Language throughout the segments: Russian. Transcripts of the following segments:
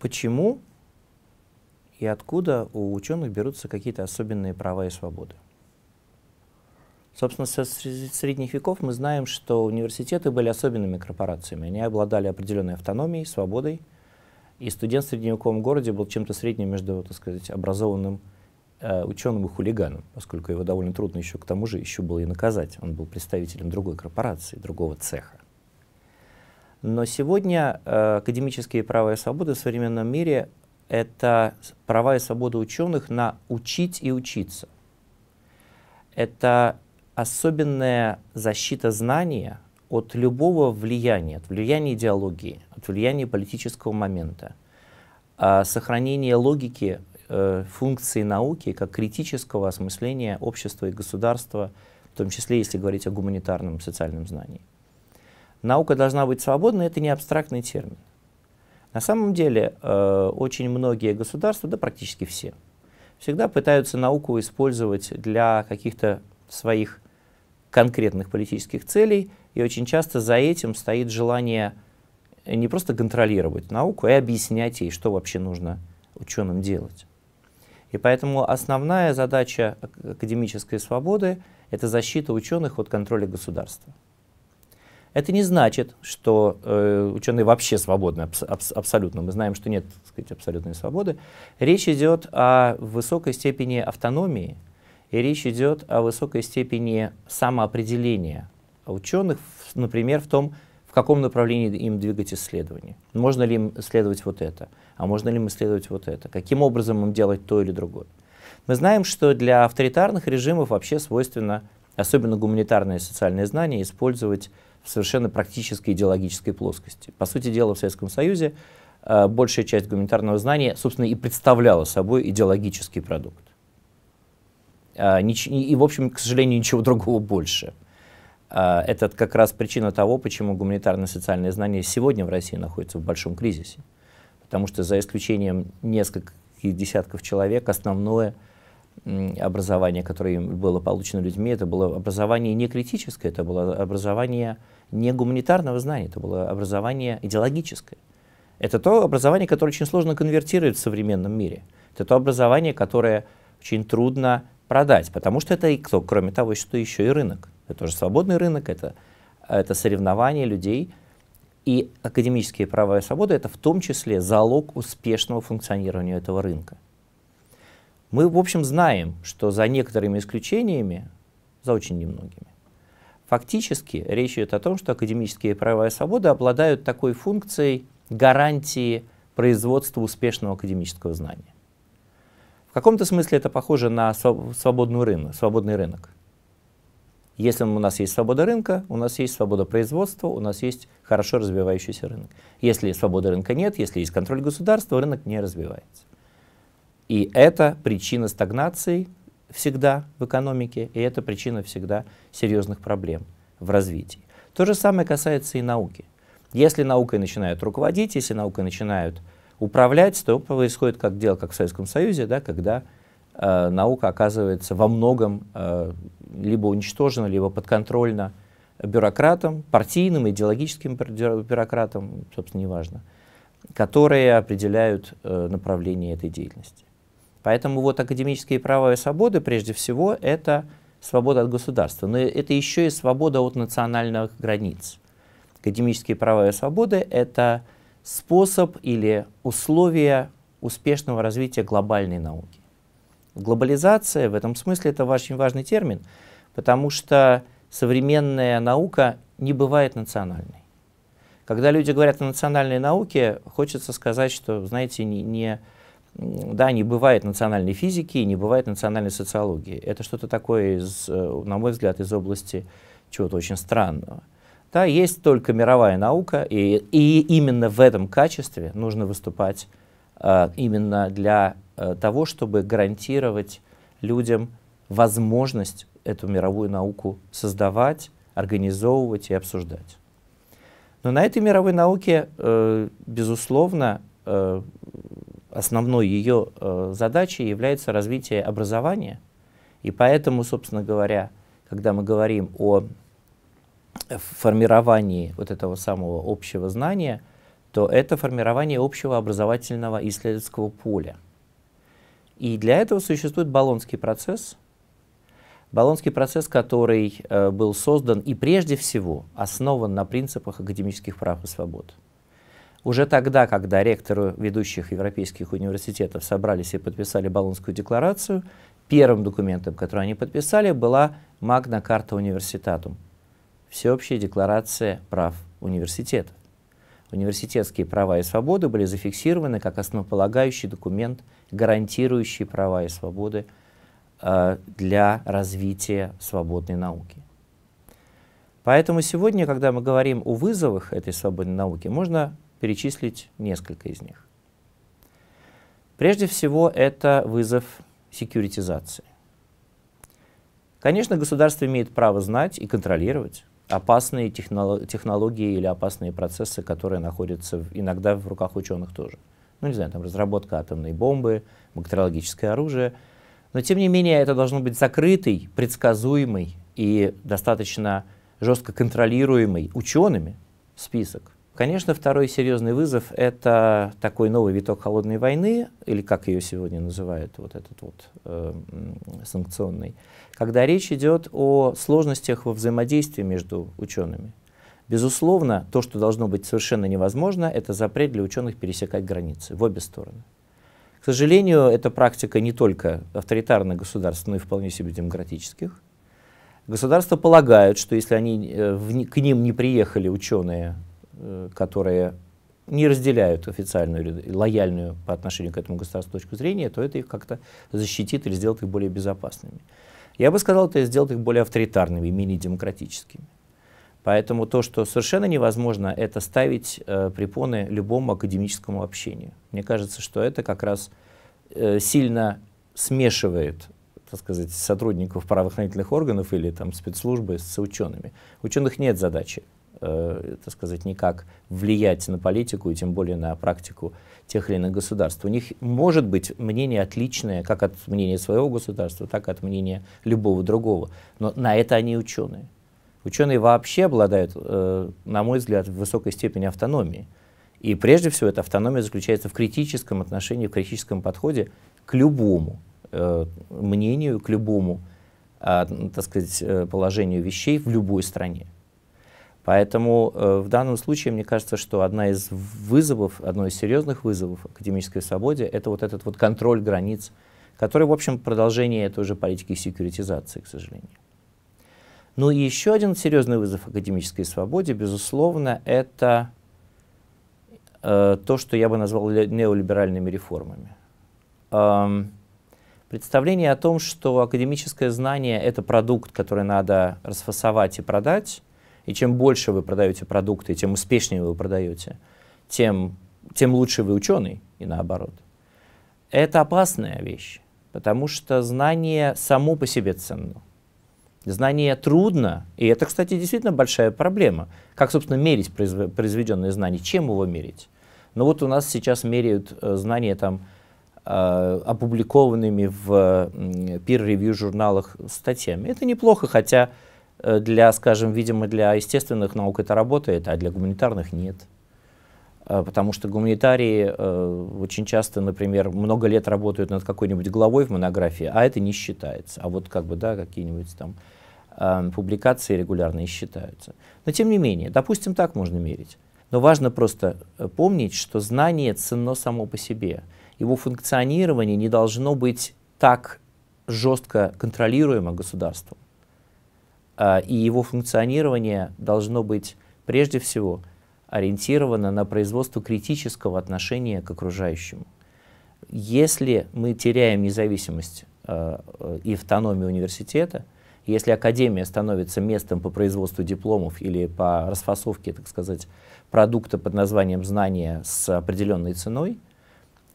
почему и откуда у ученых берутся какие-то особенные права и свободы. Собственно, со средних веков мы знаем, что университеты были особенными корпорациями. Они обладали определенной автономией, свободой, и студент в средневековом городе был чем-то средним между, так сказать, образованным э, ученым и хулиганом, поскольку его довольно трудно еще к тому же еще было и наказать. Он был представителем другой корпорации, другого цеха. Но сегодня э, академические права и свободы в современном мире — это права и свободы ученых на учить и учиться. Это особенная защита знания от любого влияния, от влияния идеологии, от влияния политического момента, а сохранение логики э, функции науки как критического осмысления общества и государства, в том числе, если говорить о гуманитарном социальном знании. Наука должна быть свободной, это не абстрактный термин. На самом деле, э, очень многие государства, да практически все, всегда пытаются науку использовать для каких-то своих конкретных политических целей, и очень часто за этим стоит желание не просто контролировать науку, а и объяснять ей, что вообще нужно ученым делать. И поэтому основная задача академической свободы — это защита ученых от контроля государства. Это не значит, что э, ученые вообще свободны абс абс абсолютно. Мы знаем, что нет так сказать, абсолютной свободы. Речь идет о высокой степени автономии, и речь идет о высокой степени самоопределения ученых, например, в том, в каком направлении им двигать исследования. Можно ли им исследовать вот это, а можно ли им исследовать вот это, каким образом им делать то или другое. Мы знаем, что для авторитарных режимов вообще свойственно, особенно гуманитарное и социальное знание, использовать в совершенно практической идеологической плоскости. По сути дела, в Советском Союзе э, большая часть гуманитарного знания, собственно, и представляла собой идеологический продукт. Э, нич- и, в общем, к сожалению, ничего другого больше. Э, это как раз причина того, почему гуманитарное социальное знание сегодня в России находится в большом кризисе. Потому что за исключением нескольких десятков человек, основное — образование, которое было получено людьми, это было образование не критическое, это было образование не гуманитарного знания, это было образование идеологическое. Это то образование, которое очень сложно конвертировать в современном мире. Это то образование, которое очень трудно продать, потому что это и кто, кроме того, что еще и рынок. Это тоже свободный рынок, это, это соревнование людей. И академические права и свободы — это в том числе залог успешного функционирования этого рынка. Мы, в общем, знаем, что за некоторыми исключениями, за очень немногими, фактически речь идет о том, что академические права и свободы обладают такой функцией гарантии производства успешного академического знания. В каком-то смысле это похоже на свободный рынок, свободный рынок. Если у нас есть свобода рынка, у нас есть свобода производства, у нас есть хорошо развивающийся рынок. Если свободы рынка нет, если есть контроль государства, рынок не развивается. И это причина стагнации всегда в экономике, и это причина всегда серьезных проблем в развитии. То же самое касается и науки. Если наукой начинают руководить, если наукой начинают управлять, то происходит как дело, как в Советском Союзе, да, когда э, наука оказывается во многом э, либо уничтожена, либо подконтрольна бюрократам, партийным, идеологическим бюрократам, собственно, неважно, которые определяют э, направление этой деятельности. Поэтому вот академические права и свободы, прежде всего, это свобода от государства. Но это еще и свобода от национальных границ. Академические права и свободы — это способ или условия успешного развития глобальной науки. Глобализация в этом смысле это очень важный термин, потому что современная наука не бывает национальной. Когда люди говорят о национальной науке, хочется сказать, что, знаете, не, не да, не бывает национальной физики, не бывает национальной социологии. Это что-то такое, из, э, на мой взгляд, из области чего-то очень странного. Да, есть только мировая наука, и, и именно в этом качестве нужно выступать э, именно для э, того, чтобы гарантировать людям возможность эту мировую науку создавать, организовывать и обсуждать. Но на этой мировой науке, э, безусловно, э, основной ее э, задачей является развитие образования. И поэтому, собственно говоря, когда мы говорим о формировании вот этого самого общего знания, то это формирование общего образовательного исследовательского поля. И для этого существует Болонский процесс, Болонский процесс, который э, был создан и прежде всего основан на принципах академических прав и свобод. Уже тогда, когда ректоры ведущих европейских университетов собрались и подписали Болонскую декларацию, первым документом, который они подписали, была Магна Карта Университатум, Всеобщая декларация прав университетов. Университетские права и свободы были зафиксированы как основополагающий документ, гарантирующий права и свободы э, для развития свободной науки. Поэтому сегодня, когда мы говорим о вызовах этой свободной науки, можно перечислить несколько из них. Прежде всего, это вызов секьюритизации. Конечно, государство имеет право знать и контролировать опасные технологии или опасные процессы, которые находятся иногда в руках ученых тоже. Ну, не знаю, там разработка атомной бомбы, бактериологическое оружие. Но, тем не менее, это должно быть закрытый, предсказуемый и достаточно жестко контролируемый учеными список Конечно, второй серьезный вызов — это такой новый виток холодной войны, или как ее сегодня называют, вот этот вот э, санкционный, когда речь идет о сложностях во взаимодействии между учеными. Безусловно, то, что должно быть совершенно невозможно, это запрет для ученых пересекать границы в обе стороны. К сожалению, эта практика не только авторитарных государств, но и вполне себе демократических. Государства полагают, что если они, э, в, к ним не приехали ученые которые не разделяют официальную, лояльную по отношению к этому государству точку зрения, то это их как-то защитит или сделает их более безопасными. Я бы сказал, это сделает их более авторитарными, менее демократическими. Поэтому то, что совершенно невозможно, это ставить э, препоны любому академическому общению. Мне кажется, что это как раз э, сильно смешивает так сказать, сотрудников правоохранительных органов или там, спецслужбы с учеными. У ученых нет задачи э, так сказать, никак влиять на политику и тем более на практику тех или иных государств. У них может быть мнение отличное как от мнения своего государства, так и от мнения любого другого. Но на это они ученые. Ученые вообще обладают, э, на мой взгляд, в высокой степени автономии. И прежде всего эта автономия заключается в критическом отношении, в критическом подходе к любому э, мнению, к любому, э, так сказать, э, положению вещей в любой стране. Поэтому э, в данном случае мне кажется, что одна из вызовов, одно из серьезных вызовов академической свободе это вот этот вот контроль границ, который, в общем, продолжение той же политики секьюритизации, к сожалению. Ну и еще один серьезный вызов академической свободе, безусловно, это э, то, что я бы назвал неолиберальными реформами. Эм, представление о том, что академическое знание — это продукт, который надо расфасовать и продать, и чем больше вы продаете продукты, тем успешнее вы продаете, тем, тем лучше вы ученый, и наоборот. Это опасная вещь, потому что знание само по себе ценно. Знание трудно, и это, кстати, действительно большая проблема. Как, собственно, мерить произведенное знание? Чем его мерить? Ну вот у нас сейчас меряют э, знания там, э, опубликованными в peer-review журналах статьями. Это неплохо, хотя для, скажем, видимо, для естественных наук это работает, а для гуманитарных нет. Э, потому что гуманитарии э, очень часто, например, много лет работают над какой-нибудь главой в монографии, а это не считается. А вот как бы, да, какие-нибудь там э, публикации регулярные считаются. Но тем не менее, допустим, так можно мерить. Но важно просто э, помнить, что знание ценно само по себе. Его функционирование не должно быть так жестко контролируемо государством. А, и его функционирование должно быть прежде всего ориентировано на производство критического отношения к окружающему. Если мы теряем независимость а, и автономию университета, если академия становится местом по производству дипломов или по расфасовке, так сказать, продукта под названием знания с определенной ценой,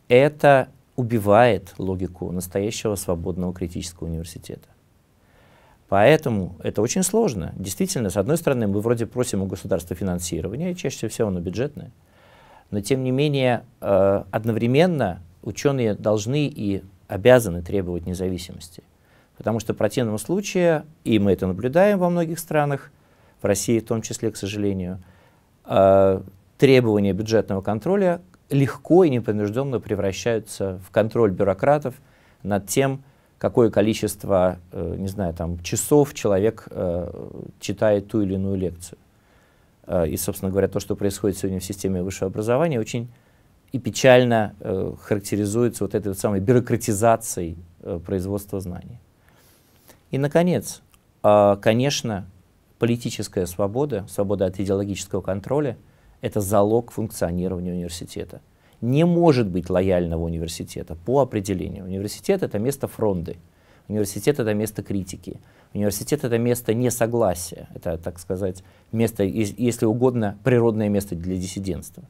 это убивает логику настоящего свободного критического университета. Поэтому это очень сложно. Действительно, с одной стороны, мы вроде просим у государства финансирования, чаще всего оно бюджетное, но тем не менее э, одновременно ученые должны и обязаны требовать независимости. Потому что в противном случае, и мы это наблюдаем во многих странах, в России в том числе, к сожалению, э, требования бюджетного контроля легко и непринужденно превращаются в контроль бюрократов над тем, какое количество, э, не знаю, там, часов человек э, читает ту или иную лекцию. Э, и, собственно говоря, то, что происходит сегодня в системе высшего образования, очень и печально характеризуется вот этой вот самой бюрократизацией производства знаний. И, наконец, э, конечно, политическая свобода, свобода от идеологического контроля — это залог функционирования университета. Не может быть лояльного университета по определению. Университет — это место фронды, университет — это место критики, университет — это место несогласия, это, так сказать, место, если угодно, природное место для диссидентства.